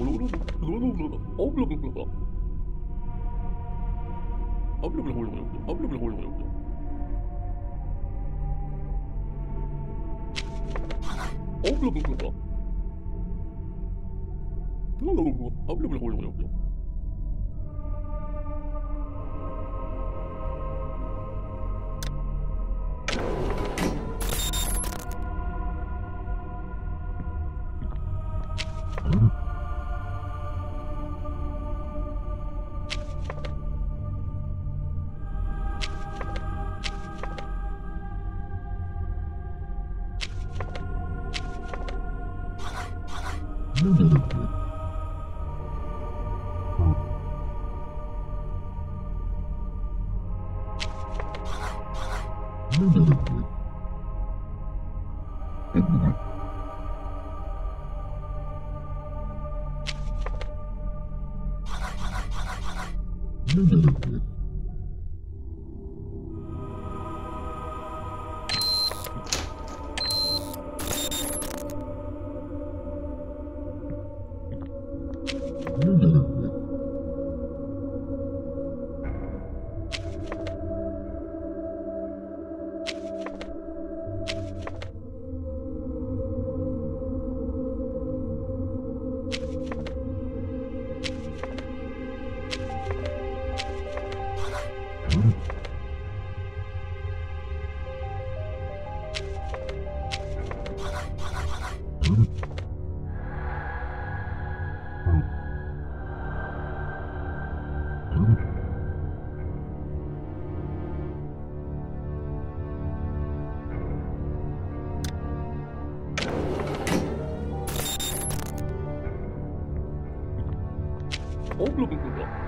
Oh, blah, blah, blah, blah. Música Mm-hmm. oğlum bunu.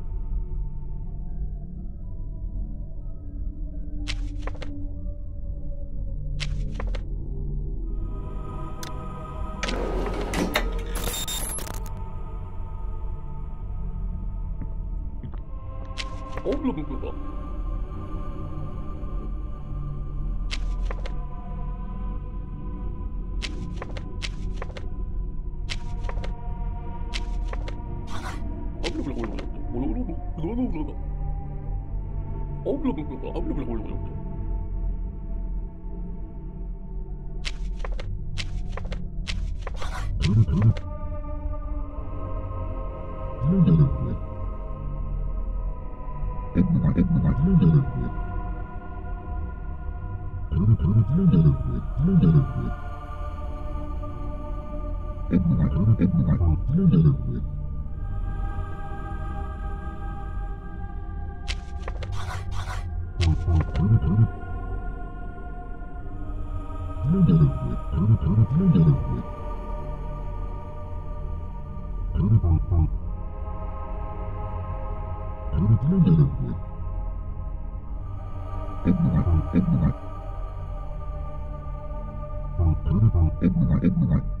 Mm-hmm. Thank you.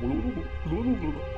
Lulu, Lulu, Lulu.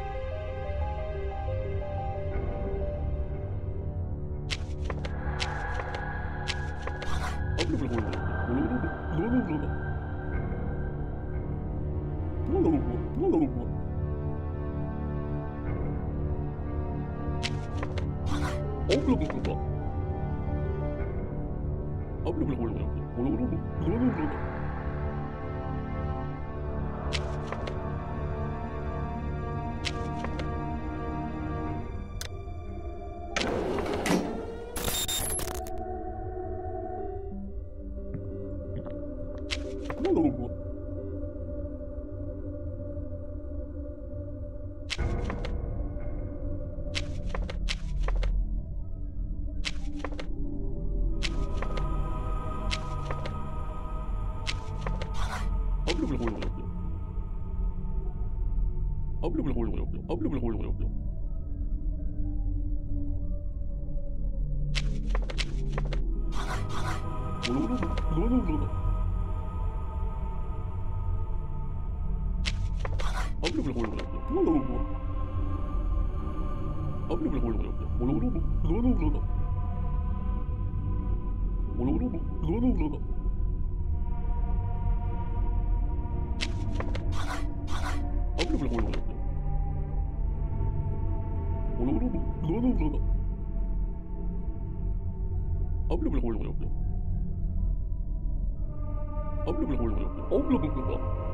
Oh, blah, blah, blah, blah.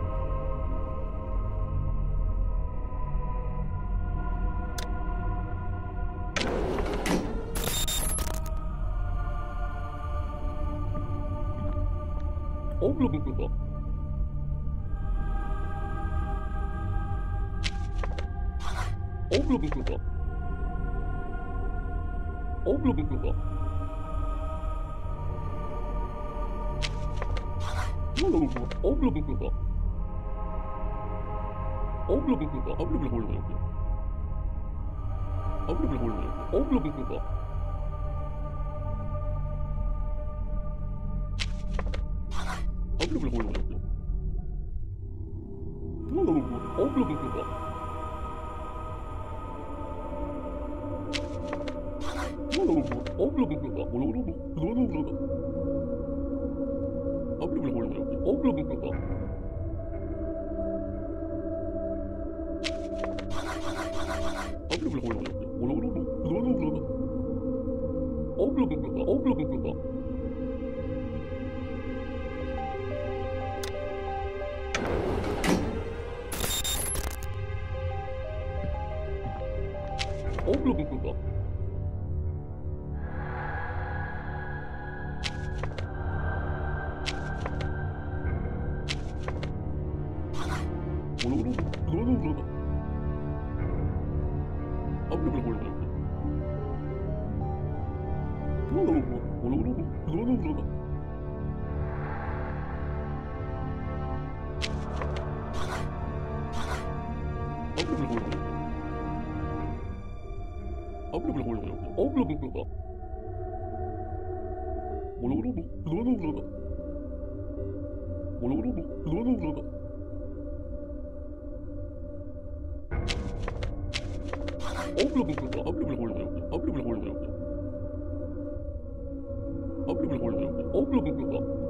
어, 블러블러블러. 어, 블러블러블러. 어, 블러블러블러. 블러블러블러. 어, 블러블러블러. 어, 블러블러블러. 어, 블러블러블러. 어, 블러블러블러. 어, 블러블러블러. 어, 블러블러블러. Oh, blah, blah, blah, blah, blah, blah. Blablabla. ブルブルブルブルブルブル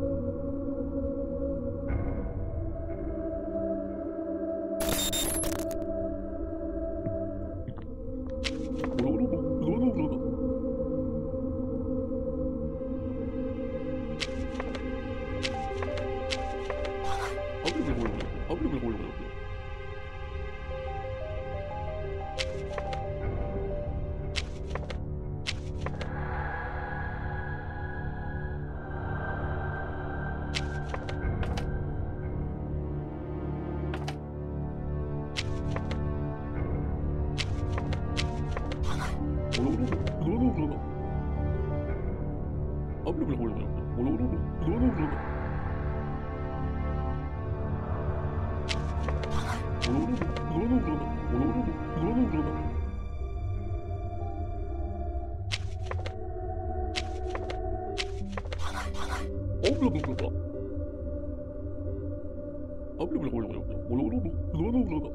Ну, ну, ну,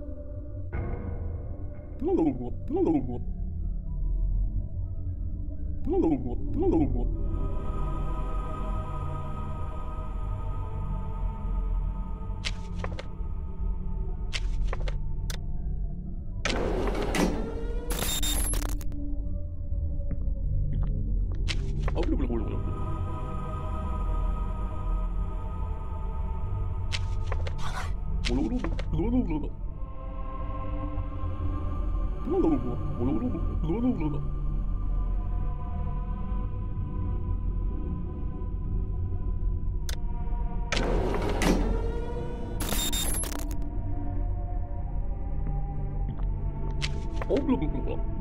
ну, ну, ну, ну, ну, ну. 어?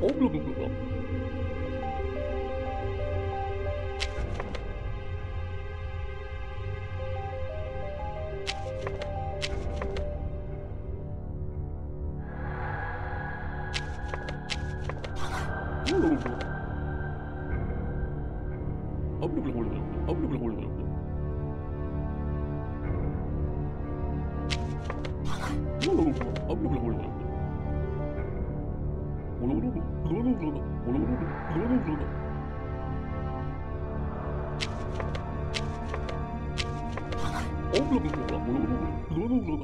어? 블루 블루 블루 Oh, blah, blah, blah, blah, blah, blah, blah,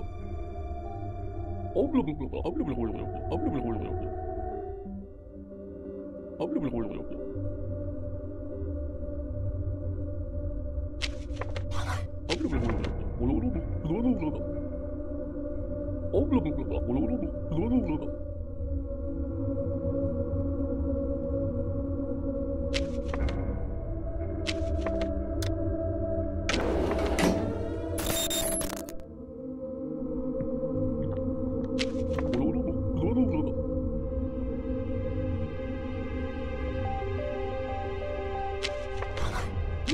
blah, blah.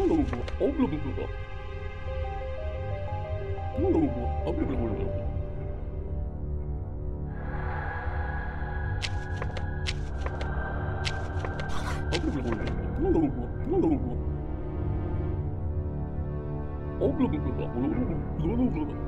너무 부어. 어, 너무 부어. 어, 너무 부어. 어, 너무 부어. Oh, blah, blah, blah, blah, blah, blah, blah, blah.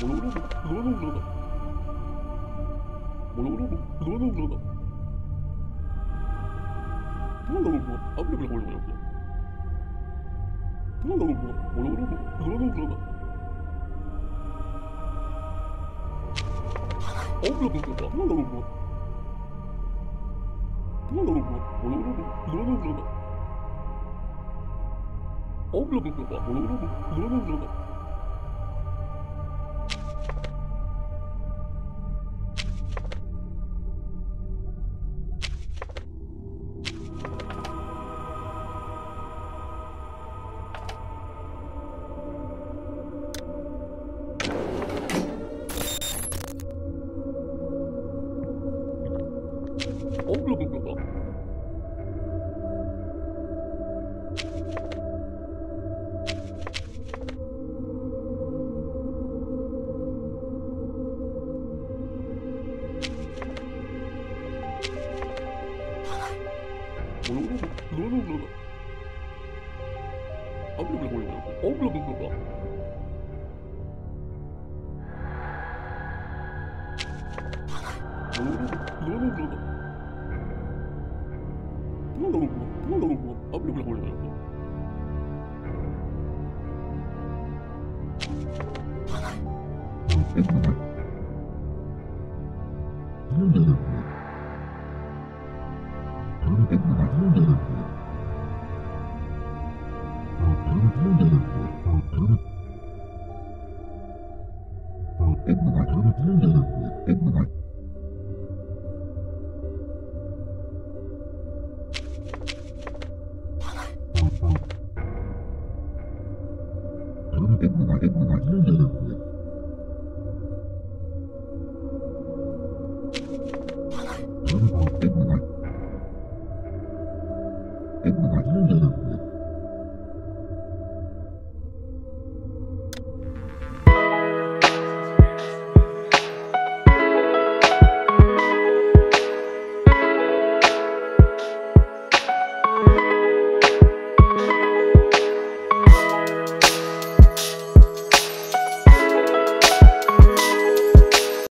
Oh, Блу-блу-блу.